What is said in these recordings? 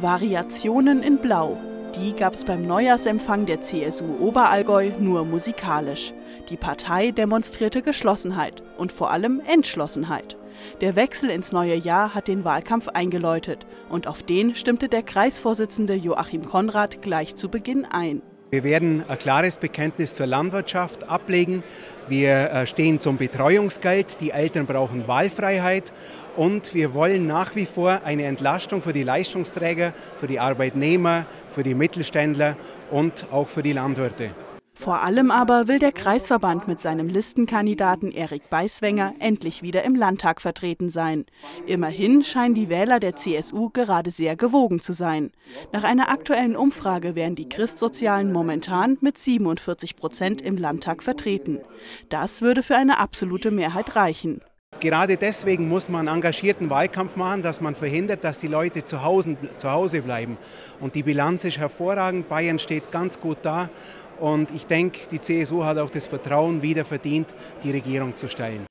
Variationen in Blau. Die gab es beim Neujahrsempfang der CSU Oberallgäu nur musikalisch. Die Partei demonstrierte Geschlossenheit und vor allem Entschlossenheit. Der Wechsel ins neue Jahr hat den Wahlkampf eingeläutet und auf den stimmte der Kreisvorsitzende Joachim Konrad gleich zu Beginn ein. Wir werden ein klares Bekenntnis zur Landwirtschaft ablegen. Wir äh, stehen zum Betreuungsgeld. Die Eltern brauchen Wahlfreiheit. Und wir wollen nach wie vor eine Entlastung für die Leistungsträger, für die Arbeitnehmer, für die Mittelständler und auch für die Landwirte. Vor allem aber will der Kreisverband mit seinem Listenkandidaten Erik Beiswenger endlich wieder im Landtag vertreten sein. Immerhin scheinen die Wähler der CSU gerade sehr gewogen zu sein. Nach einer aktuellen Umfrage wären die Christsozialen momentan mit 47 Prozent im Landtag vertreten. Das würde für eine absolute Mehrheit reichen. Gerade deswegen muss man einen engagierten Wahlkampf machen, dass man verhindert, dass die Leute zu Hause, zu Hause bleiben. Und die Bilanz ist hervorragend. Bayern steht ganz gut da. Und ich denke, die CSU hat auch das Vertrauen wieder verdient, die Regierung zu stellen.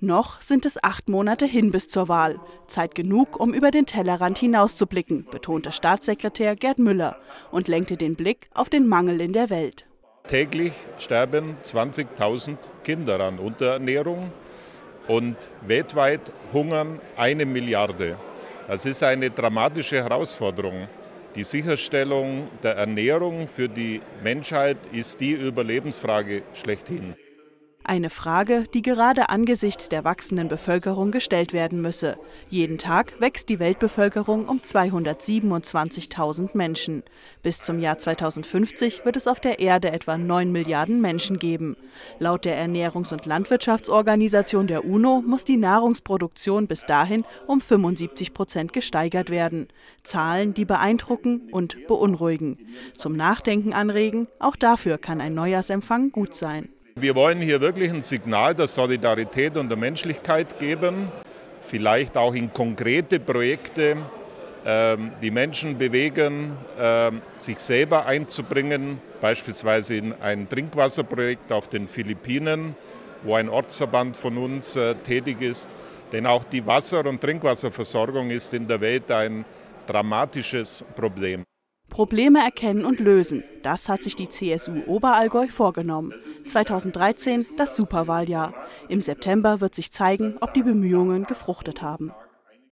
Noch sind es acht Monate hin bis zur Wahl. Zeit genug, um über den Tellerrand hinauszublicken, betonte Staatssekretär Gerd Müller und lenkte den Blick auf den Mangel in der Welt. Täglich sterben 20.000 Kinder an Unterernährung und weltweit hungern eine Milliarde. Das ist eine dramatische Herausforderung. Die Sicherstellung der Ernährung für die Menschheit ist die Überlebensfrage schlechthin. Eine Frage, die gerade angesichts der wachsenden Bevölkerung gestellt werden müsse. Jeden Tag wächst die Weltbevölkerung um 227.000 Menschen. Bis zum Jahr 2050 wird es auf der Erde etwa 9 Milliarden Menschen geben. Laut der Ernährungs- und Landwirtschaftsorganisation der UNO muss die Nahrungsproduktion bis dahin um 75 Prozent gesteigert werden. Zahlen, die beeindrucken und beunruhigen. Zum Nachdenken anregen, auch dafür kann ein Neujahrsempfang gut sein. Wir wollen hier wirklich ein Signal der Solidarität und der Menschlichkeit geben, vielleicht auch in konkrete Projekte ähm, die Menschen bewegen, ähm, sich selber einzubringen, beispielsweise in ein Trinkwasserprojekt auf den Philippinen, wo ein Ortsverband von uns äh, tätig ist. Denn auch die Wasser- und Trinkwasserversorgung ist in der Welt ein dramatisches Problem. Probleme erkennen und lösen. Das hat sich die CSU Oberallgäu vorgenommen. 2013 das Superwahljahr. Im September wird sich zeigen, ob die Bemühungen gefruchtet haben.